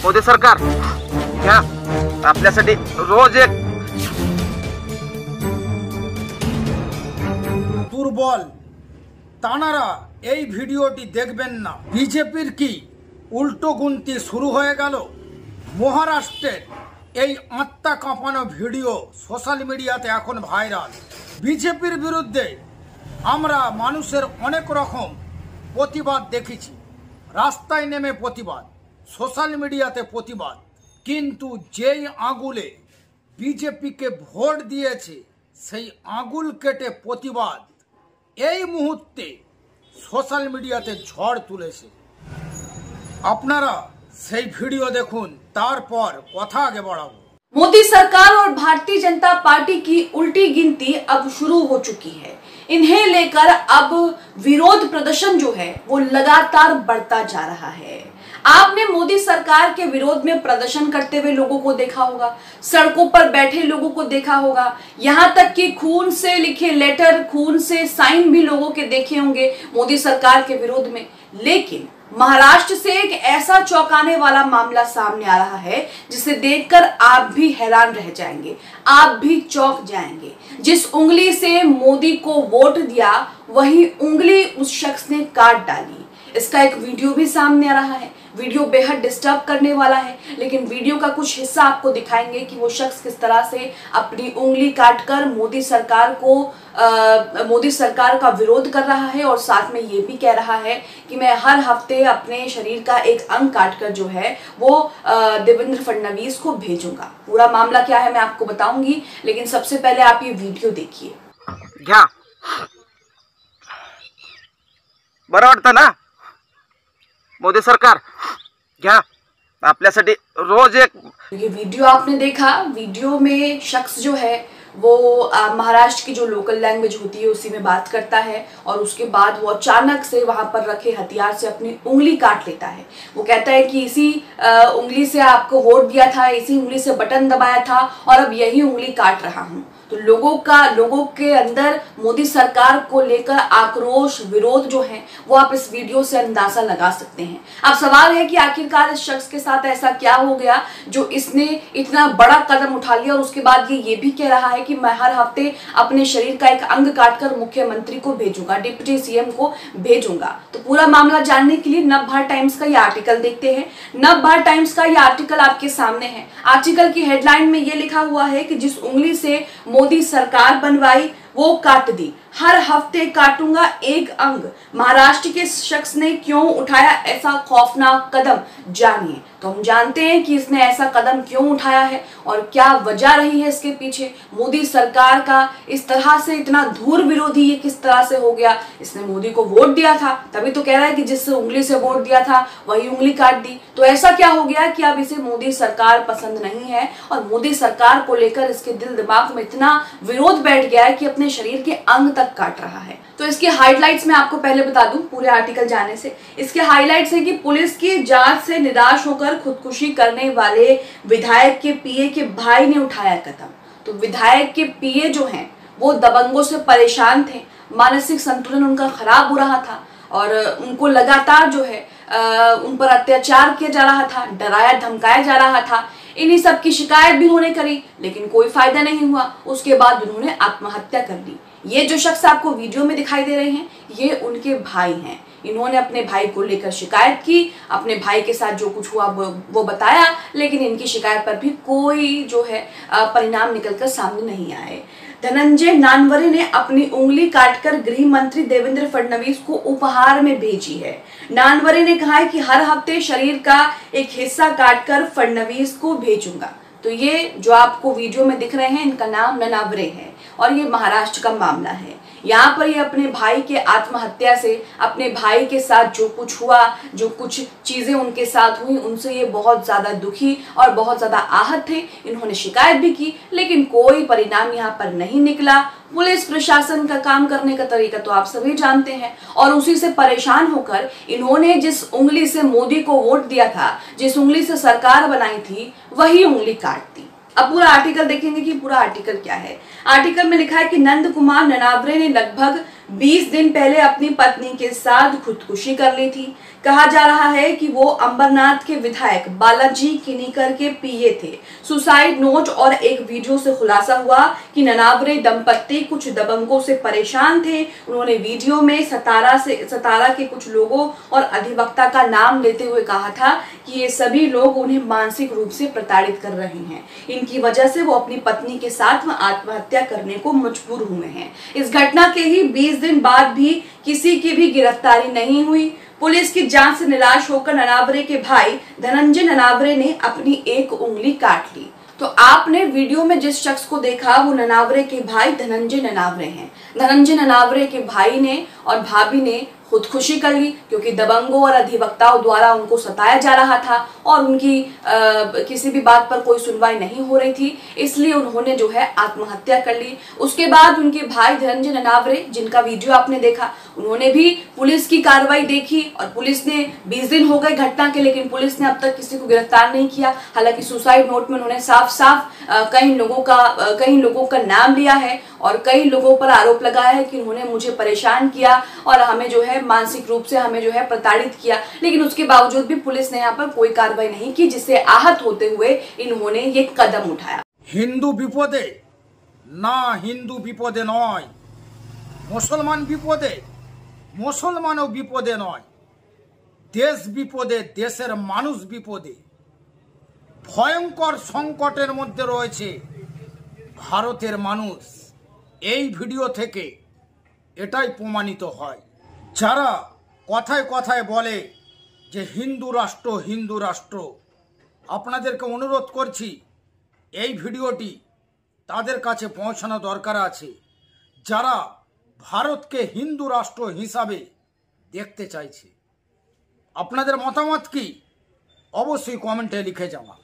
मोदी सरकार घ्या आपल्यासाठी रोज एक দুর্বল তানারা এই ভিডিওটি দেখবেন না বিজেপির কি উল্টো গুনতি শুরু হয়ে গেল মহারাষ্ট্রের এই আত্মা কাঁপানো ভিডিও সোশ্যাল মিডিয়াতে এখন ভাইরাল বিজেপির বিরুদ্ধে আমরা মানুষের অনেক রকম প্রতিবাদ দেখেছি রাস্তায় নেমে প্রতিবাদ সোশ্যাল মিডিয়াতে প্রতিবাদ কিন্তু যেই আগুলে বিজেপিকে ভোট দিয়েছে সেই আগুল কেটে প্রতিবাদ এই মুহূর্তে সোশ্যাল মিডিয়াতে ঝড় তুলেছে আপনারা সেই ভিডিও দেখুন তারপর কথা আগে বাড়াবো मोदी सरकार और भारतीय जनता पार्टी की उल्टी गिनती अब शुरू हो चुकी है इन्हें लेकर अब विरोध प्रदर्शन जो है वो लगातार बढ़ता जा रहा है आपने मोदी सरकार के विरोध में प्रदर्शन करते हुए लोगों को देखा होगा, सड़कों पर बैठे लोगों को देखा होगा। यहाँ तक कि खून से लिखे लेटर खून से साइन भी लोगों के देखे होंगे मोदी सरकार के विरोध में। लेकिन महाराष्ट्र से एक ऐसा चौंकाने वाला मामला सामने आ रहा है, जिसे देखकर आप भी हैरान रह जाएँगे। आप भी चौंक जाएँगे। जिस उंगली से मोदी को वोट दिया, वही उंगली उस शख्स ने काट डाली। इसका एक वीडियो भी सामने आ रहा है। वीडियो बेहद डिस्टर्ब करने वाला है लेकिन वीडियो का कुछ हिस्सा आपको दिखाएँगे कि वो शख्स किस तरह से अपनी उंगली काटकर मोदी सरकार को अ, मोदी सरकार का विरोध कर रहा है और साथ में ये भी कह रहा है कि मैं हर हफ़्ते अपने शरीर का एक अंग काटकर जो है वो देवेंद्र फडणवीस को भेजूँगा। पूरा मामला क्या है मैं आपको बताऊँगी लेकिन सबसे पहले आप ये वीडियो देखिए। वाटतं ना? मोदी सरकार घ्या. आपल्यासाठी रोज एक ये वीडियो आपने देखा वीडियो में शख्स जो है वो महाराष्ट्र की जो लोकल लैंग्वेज होती है उसी में बात करता है और उसके बाद वो अचानक से वहाँ पर रखे हथियार से अपनी उंगली काट लेता है। वो कहता है कि इसी अ, उंगली से आपको वोट दिया था इसी उंगली से बटन दबाया था और अब यही उंगली काट रहा हूँ। तो लोगों का, लोगों के अंदर मोदी सरकार को लेकर आक्रोश, विरोध जो है, वो आप इस वीडियो से अंदाज़ा लगा सकते हैं। अब सवाल है कि आखिरकार इस शख्स के साथ ऐसा क्या हो गया जो इसने इतना बड़ा कदम उठा लिया और उसके बाद ये ये भी कह रहा है कि मैं हर हफ़्ते अपने शरीर का एक अंग काटकर मुख्यमंत्री को भेजूँगा, डिप्टी सीएम को भेजूँगा। तो पूरा मामला जानने के लिए नवभारत टाइम्स का ये आर्टिकल देखते हैं। नवभारत टाइम्स का ये आर्टिकल आपके सामने है। आर्टिकल की हेडलाइन में ये लिखा हुआ है कि जिस उंगली से मोदी सरकार बनवाई वो काट दी। हर हफ़्ते काटूँगा एक अंग। महाराष्ट्र के शख्स ने क्यों उठाया ऐसा खौफनाक कदम? जानिए। तो हम जानते हैं कि इसने ऐसा कदम क्यों उठाया है और क्या वजह रही है इसके पीछे? मोदी सरकार का इस तरह से इतना धूर विरोधी ये किस तरह से हो गया? इसने मोदी को वोट दिया था। तभी तो कह रहा है कि जिस उंगली से वोट दिया था, वही उंगली काट दी। तो ऐसा क्या हो गया कि अब इसे मोदी सरकार पसंद नहीं है और मोदी सरकार को लेकर इसके दिल दिमाग में इतना विरोध बैठ गया है कि अपने शरीर के अंग तक काट रहा है। तो इसके हाइलाइट्स मैं आपको पहले बता दूँ पूरे आर्टिकल जाने से। इसके हाइलाइट्स है कि पुलिस की जाँच से निराश होकर खुदकुशी करने वाले विधायक के पीए के भाई ने उठाया कदम। तो विधायक के पीए जो हैं वो दबंगों से परेशान थे। मानसिक संतुलन उनका खराब हो रहा था और उनको लगातार जो है अ, उन पर अत्याचार किया जा रहा था डराया धमकाया जा रहा था। इन्हीं सब की शिकायत भी उन्होंने करी लेकिन कोई फ़ायदा नहीं हुआ। उसके बाद उन्होंने आत्महत्या कर ली। ये जो शख्स आपको वीडियो में दिखाई दे रहे हैं ये उनके भाई हैं। इन्होंने अपने भाई को लेकर शिकायत की अपने भाई के साथ जो कुछ हुआ वो, वो बताया लेकिन इनकी शिकायत पर भी कोई जो है परिणाम निकलकर सामने नहीं आए। धनंजय नानवरे ने अपनी उंगली काटकर गृह मंत्री देवेंद्र फडणवीस को उपहार में भेजी है। नानवरे ने कहा है कि हर हफ़्ते शरीर का एक हिस्सा काटकर फडणवीस को भेजूँगा। तो ये जो आपको वीडियो में दिख रहे हैं, इनका नाम ननावरे है। और ये महाराष्ट्र का मामला है। यहाँ पर ये अपने भाई के आत्महत्या से, अपने भाई के साथ जो कुछ हुआ, जो कुछ चीज़ें उनके साथ हुई, उनसे ये बहुत ज़्यादा दुखी और बहुत ज़्यादा आहत थे। इन्होंने शिकायत भी की, लेकिन कोई परिणाम यहाँ पर नहीं निकला। पुलिस प्रशासन का काम करने का तरीका तो आप सभी जानते हैं, और उसी से परेशान होकर इन्होंने जिस उंगली से मोदी को वोट दिया था, जिस उंगली से सरकार बनाई थी, वही उंगली काट दी। अब पूरा आर्टिकल देखेंगे कि पूरा आर्टिकल क्या है। आर्टिकल में लिखा है कि नंद कुमार ननावरे ने लगभग 20 दिन पहले अपनी पत्नी के साथ खुदकुशी कर ली थी। कहा जा रहा है कि वो अंबरनाथ के विधायक बालाजी किनीकर के पीए थे। सुसाइड नोट और एक वीडियो से खुलासा हुआ कि ननावरे दंपत्ति कुछ दबंगों से परेशान थे। उन्होंने वीडियो में सतारा से, सतारा के कुछ लोगों और अधिवक्ता का नाम लेते हुए कहा था कि ये सभी लोग उन्हें मानसिक रूप से प्रताड़ित कर रहे हैं। इनकी वजह से वो अपनी पत्नी के साथ आत्महत्या करने को मजबूर हुए हैं। इस घटना के ही 20 दिन बाद भी किसी की भी गिरफ्तारी नहीं हुई। पुलिस की जाँच से निराश होकर ननावरे के भाई धनंजय ननावरे ने अपनी एक उंगली काट ली। तो आपने वीडियो में जिस शख्स को देखा, वो ननावरे के भाई धनंजय ननावरे हैं। धनंजय ननावरे के भाई ने और भाभी ने खुदकुशी कर ली क्योंकि दबंगों और अधिवक्ताओं द्वारा उनको सताया जा रहा था और उनकी आ, किसी भी बात पर कोई सुनवाई नहीं हो रही थी इसलिए उन्होंने जो है आत्महत्या कर ली। उसके बाद उनके भाई धनंजय ननावरे जिनका वीडियो आपने देखा उन्होंने भी पुलिस की कार्रवाई देखी और पुलिस ने 20 दिन हो गए घटना के लेकिन पुलिस ने अब तक किसी को गिरफ़्तार नहीं किया। हालाँकि सुसाइड नोट में उन्होंने साफ़ साफ़ कई लोगों का कई लोगों का नाम लिया है और कई लोगों पर आरोप लगाया है कि उन्होंने मुझे परेशान किया और हमें जो है मानसिक रूप से हमें जो है प्रताड़ित किया लेकिन उसके बावजूद भी पुलिस ने यहाँ पर कोई कार्रवाई नहीं की जिससे आहत होते हुए इन्होंने ये कदम उठाया হিন্দু বিপদে না হিন্দু বিপদে নয় মুসলমান বিপদে মুসলমানও বিপদে নয় দেশ বিপদে দেশের মানুষ বিপদে ভয়ঙ্কর সংকটের মধ্যে রয়েছে ভারতের মানুষ এই ভিডিও থেকে এটাই প্রমাণিত হয় যারা কথায় কথায় বলে যে হিন্দু রাষ্ট্র হিন্দু রাষ্ট্র, আপনাদেরকে অনুরোধ করছি, এই ভিডিওটি তাদের কাছে পৌঁছানো দরকার আছে। যারা ভারতকে হিন্দু রাষ্ট্র হিসাবে দেখতে চাইছে, আপনাদের মতামত কি? অবশ্যই কমেন্টে লিখে যাওয়া